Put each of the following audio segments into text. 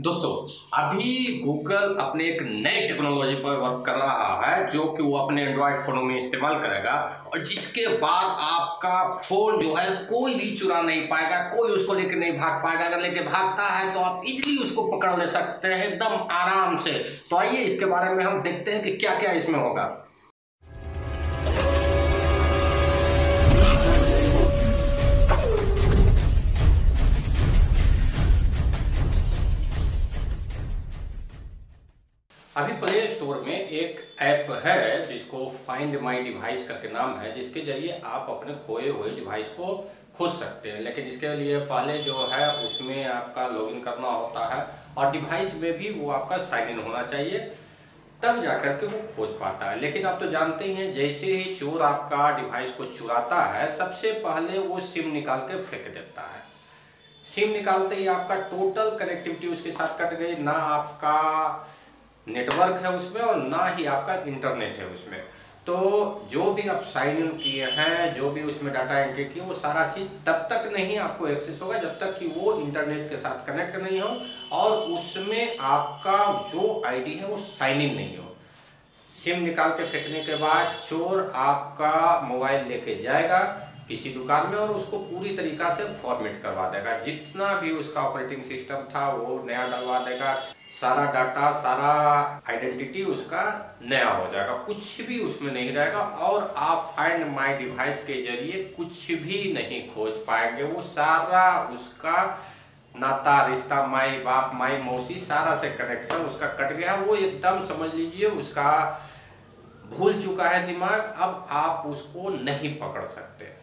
दोस्तों, अभी गूगल अपने एक नए टेक्नोलॉजी पर वर्क कर रहा है, जो कि वो अपने एंड्रॉयड फोनों में इस्तेमाल करेगा, और जिसके बाद आपका फ़ोन जो है कोई भी चुरा नहीं पाएगा, कोई उसको लेके नहीं भाग पाएगा। अगर लेके भागता है तो आप इजीली उसको पकड़ ले सकते हैं, एकदम आराम से। तो आइए इसके बारे में हम देखते हैं कि क्या क्या इसमें होगा। अभी प्ले स्टोर में एक ऐप है जिसको फाइंड माई डिवाइस करके नाम है, जिसके ज़रिए आप अपने खोए हुए डिवाइस को खोज सकते हैं। लेकिन इसके लिए पहले जो है, उसमें आपका लॉगिन करना होता है और डिवाइस में भी वो आपका साइन इन होना चाहिए, तब जाकर के वो खोज पाता है। लेकिन आप तो जानते ही हैं, जैसे ही चोर आपका डिवाइस को चुराता है, सबसे पहले वो सिम निकाल के फेंक देता है। सिम निकालते ही आपका टोटल कनेक्टिविटी उसके साथ कट गई, ना आपका नेटवर्क है उसमें और ना ही आपका इंटरनेट है उसमें। तो जो भी आप साइन इन किए हैं, जो भी उसमें डाटा एंट्री किए वो सारा चीज़ तब तक नहीं आपको एक्सेस होगा जब तक कि वो इंटरनेट के साथ कनेक्ट नहीं हो और उसमें आपका जो आईडी है वो साइन इन नहीं हो। सिम निकाल के फेंकने के बाद चोर आपका मोबाइल लेके जाएगा किसी दुकान में और उसको पूरी तरीका से फॉर्मेट करवा देगा। जितना भी उसका ऑपरेटिंग सिस्टम था, वो नया डलवा देगा। सारा डाटा सारा आइडेंटिटी उसका नया हो जाएगा। कुछ भी उसमें नहीं रहेगा और आप फाइंड माय डिवाइस के ज़रिए कुछ भी नहीं खोज पाएँगे। वो सारा उसका नाता, रिश्ता, माई बाप, माई मौसी, सारा से कनेक्शन उसका कट गया। वो एकदम समझ लीजिए उसका भूल चुका है दिमाग। अब आप उसको नहीं पकड़ सकते।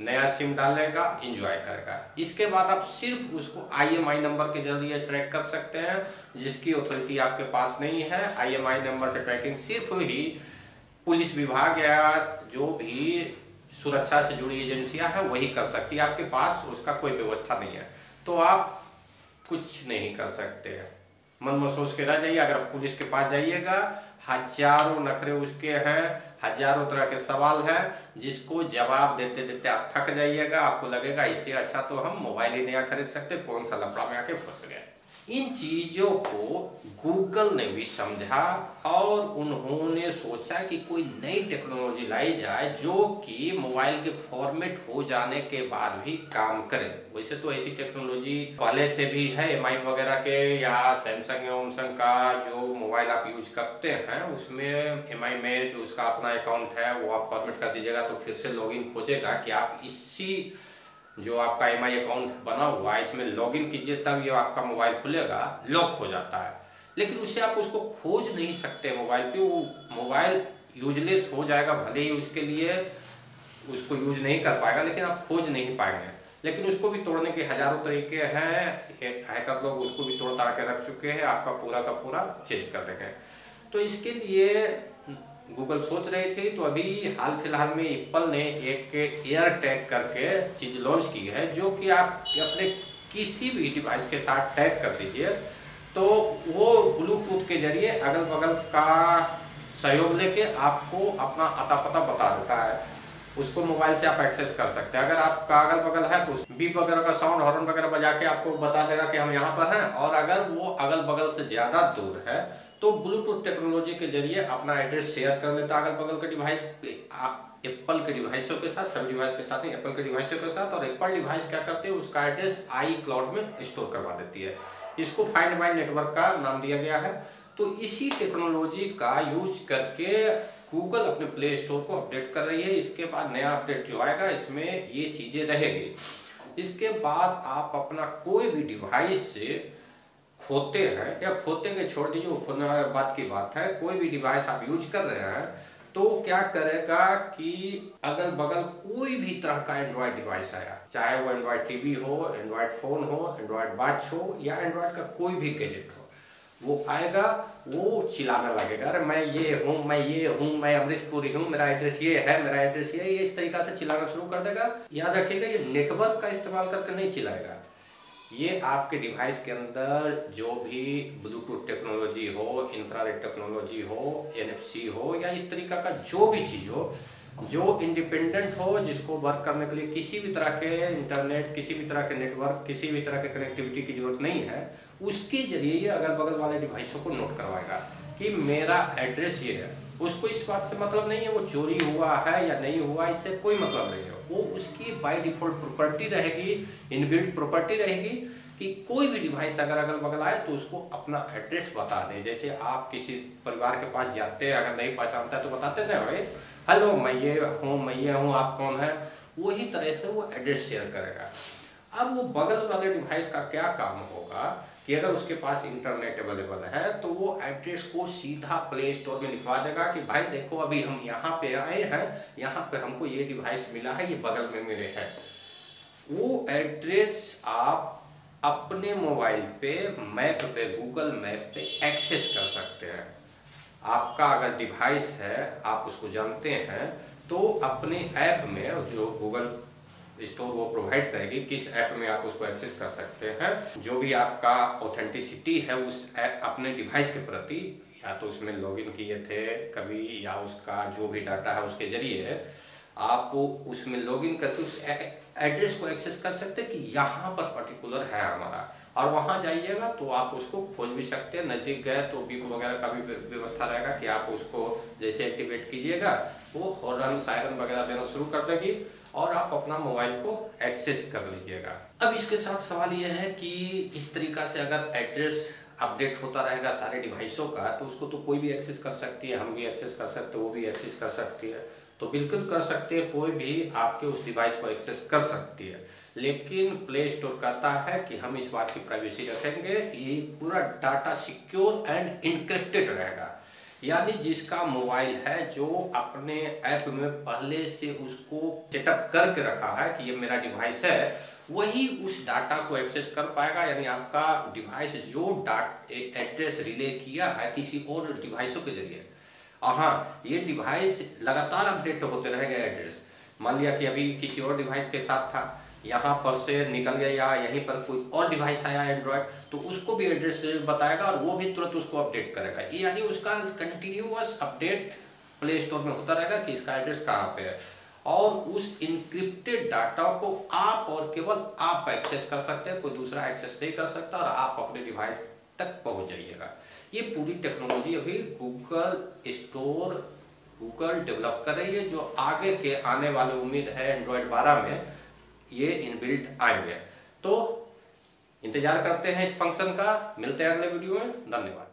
नया सिम डालेगा इंजॉय करेगा। इसके बाद आप सिर्फ़ उसको आईएमआई नंबर के ज़रिए ट्रैक कर सकते हैं, जिसकी अथॉरिटी आपके पास नहीं है। आईएमआई नंबर से ट्रैकिंग सिर्फ़ ही पुलिस विभाग या जो भी सुरक्षा से जुड़ी एजेंसियाँ हैं, वही कर सकती है आपके पास, उसका कोई व्यवस्था नहीं है। तो आप कुछ नहीं कर सकते। मन में सोच के रह जाइए, अगर पुलिस के पास जाइएगा हज़ारों नखरे उसके हैं, हज़ारों तरह के सवाल हैं, जिसको जवाब देते देते आप थक जाइएगा, आपको लगेगा, इससे अच्छा तो हम मोबाइल ही नया खरीद सकते, कौन सा लफड़ा में आके फंस गए। इन चीज़ों को गूगल ने भी समझा और उन्होंने सोचा कि कोई नई टेक्नोलॉजी लाई जाए जो कि मोबाइल के फॉर्मेट हो जाने के बाद भी काम करे। वैसे तो ऐसी टेक्नोलॉजी पहले से भी है एमआई वगैरह के या सैमसंग एमसंग का जो मोबाइल आप यूज़ करते हैं, उसमें एमआई में जो उसका अपना अकाउंट है, वो आप फॉर्मेट कर दीजिएगा तो फिर से लॉगिन खोजेगा कि आप इसी जो आपका एम अकाउंट बना हुआ है, इसमें लॉगिन कीजिए, तब ये आपका मोबाइल खुलेगा लॉक हो जाता है। लेकिन उससे आप उसको खोज नहीं सकते मोबाइल पे, वो मोबाइल यूजलेस हो जाएगा, भले ही उसके लिए उसको यूज़ नहीं कर पाएगा, लेकिन आप खोज नहीं पाएँगे। लेकिन उसको भी तोड़ने के हज़ारों तरीके हैं हैकर लोग उसको भी तोड़ ताड़ के रख चुके हैं, आपका पूरा का पूरा चेंज कर देंगे। तो इसके लिए गूगल सोच रहे थे तो अभी हाल फ़िलहाल में एप्पल ने एक एयर टैग करके चीज़ लॉन्च की है, जो कि आप अपने किसी भी डिवाइस के साथ टैग कर दीजिए। तो वो ब्लूटूथ के ज़रिए अगल बगल का सहयोग लेके आपको अपना अता पता बता देता है। उसको मोबाइल से आप एक्सेस कर सकते हैं। अगर आपका अगल बगल है तो बीप वगैरह का साउंड हॉर्न वगैरह बजा के आपको बता देगा कि हम यहाँ पर हैं। और अगर वो अगल बगल से ज़्यादा दूर है तो ब्लूटूथ टेक्नोलॉजी के ज़रिए अपना एड्रेस शेयर कर लेता अगल बगल के डिवाइस एप्पल के डिवाइसों के साथ सब डिवाइस के साथ एप्पल के डिवाइसों के साथ, और एप्पल डिवाइस क्या करते हैं, उसका एड्रेस आई क्लाउड में स्टोर करवा देती है। इसको फाइंड माई नेटवर्क का नाम दिया गया है। तो इसी टेक्नोलॉजी का यूज़ करके गूगल अपने प्ले स्टोर को अपडेट कर रही है। इसके बाद नया अपडेट जो आएगा, इसमें ये चीज़ें रहेगी। इसके बाद आप अपना कोई भी डिवाइस से खोते हैं, या खोते के छोड़ दीजिए खोने बात की बात है, कोई भी डिवाइस आप यूज़ कर रहे हैं तो क्या करेगा कि अगल बगल कोई भी तरह का एंड्रॉयड डिवाइस आया, चाहे वो एंड्रॉयड टीवी हो एंड्रॉयड फ़ोन हो एंड्रॉयड वॉच हो, या एंड्रॉयड का कोई भी गैजेट हो, वो आएगा, वो चिल्लाने लगेगा, अरे मैं ये हूँ, मैं ये हूँ, मैं अमरीशपुरी हूँ, मेरा एड्रेस ये है, मेरा एड्रेस ये ये इस तरीका से चिल्लाना शुरू कर देगा। याद रखिएगा, ये नेटवर्क का इस्तेमाल करके नहीं चिल्लाएगा। ये आपके डिवाइस के अंदर जो भी ब्लूटूथ टेक्नोलॉजी हो इंफ्रारेड टेक्नोलॉजी हो एनएफसी हो, या इस तरीका का जो भी चीज़ हो, जो इंडिपेंडेंट हो, जिसको वर्क करने के लिए किसी भी तरह के इंटरनेट किसी भी तरह के नेटवर्क किसी भी तरह के कनेक्टिविटी की ज़रूरत नहीं है, उसके ज़रिए ये अगल बगल वाले डिवाइसों को नोट करवाएगा कि मेरा एड्रेस ये है। उसको इस बात से मतलब नहीं है, वो चोरी हुआ है या नहीं हुआ, इससे कोई मतलब नहीं है। वो उसकी बाय डिफ़ॉल्ट प्रॉपर्टी रहेगी इनबिल्ट प्रॉपर्टी रहेगी कि कोई भी डिवाइस अगर अगल बगल आए तो उसको अपना एड्रेस बता दें। जैसे आप किसी परिवार के पास जाते हैं, अगर नहीं पहचानता है तो बताते थे, भाई हेलो मैं ये हूँ, मैं ये हूँ, आप कौन है? वही तरह से वो एड्रेस शेयर करेगा। अब वो बगल वाले डिवाइस का क्या काम होगा? कि अगर उसके पास इंटरनेट अवेलेबल है तो वो एड्रेस को सीधा प्ले स्टोर में लिखवा देगा कि भाई देखो, अभी हम यहाँ पे आए हैं, यहाँ पे हमको ये डिवाइस मिला है, ये बगल में मेरे है। वो एड्रेस आप अपने मोबाइल पे मैप पे गूगल मैप पे एक्सेस कर सकते हैं। आपका अगर डिवाइस है, आप उसको जानते हैं तो अपने ऐप में जो गूगल स्टोर वो प्रोवाइड करेगी किस ऐप में आप उसको एक्सेस कर सकते हैं। जो भी आपका ऑथेंटिसिटी है उस ऐप अपने डिवाइस के प्रति, या तो उसमें लॉगिन किए थे कभी, या उसका जो भी डाटा है उसके ज़रिए, आप उसमें लॉगिन करके उस एड्रेस को एक्सेस कर सकते हैं कि यहाँ पर पर्टिकुलर है हमारा। और वहाँ जाइएगा तो आप उसको खोज भी सकते हैं। नज़दीक गए तो बीप वगैरह का भी व्यवस्था रहेगा कि आप उसको जैसे एक्टिवेट कीजिएगा, वो हॉर्न सायरन वगैरह देना शुरू कर देगी। और आप अपना मोबाइल को एक्सेस कर लीजिएगा। अब इसके साथ सवाल यह है कि इस तरीका से अगर एड्रेस अपडेट होता रहेगा सारे डिवाइसों का तो उसको तो कोई भी एक्सेस कर सकती है, हम भी एक्सेस कर सकते हैं, वो भी एक्सेस कर सकती है। तो बिल्कुल कर सकते हैं, कोई भी आपके उस डिवाइस को एक्सेस कर सकती है। लेकिन प्ले स्टोर कहता है कि हम इस बात की प्राइवेसी रखेंगे, ये पूरा डाटा सिक्योर एंड इनक्रिप्टेड रहेगा। यानी जिसका मोबाइल है, जो अपने ऐप में पहले से उसको सेटअप करके रखा है कि ये मेरा डिवाइस है, वही उस डाटा को एक्सेस कर पाएगा। यानी आपका डिवाइस जो डाट एड्रेस रिले किया है किसी और डिवाइसों के ज़रिए। और हाँ ये डिवाइस लगातार अपडेट होते रहेंगे एड्रेस मान लिया कि अभी किसी और डिवाइस के साथ था। यहाँ पर से निकल गया या यहीं पर कोई और डिवाइस आया एंड्रॉयड तो उसको भी एड्रेस बताएगा और वो भी तुरंत उसको अपडेट करेगा। यानी उसका कंटिन्यूस अपडेट प्ले स्टोर में होता रहेगा कि इसका एड्रेस कहाँ पे है। और उस इनक्रिप्टेड डाटा को आप और केवल आप एक्सेस कर सकते हैं, कोई दूसरा एक्सेस नहीं कर सकता और आप अपने डिवाइस तक पहुँच जाइएगा। ये पूरी टेक्नोलॉजी अभी गूगल स्टोर गूगल डेवलप कर रही है, जो आगे के आने वाले उम्मीद है एंड्रॉयड 12 में। ये इनबिल्ट आए हुए हैं। तो इंतज़ार करते हैं इस फ़ंक्शन का। मिलते हैं अगले वीडियो में। धन्यवाद।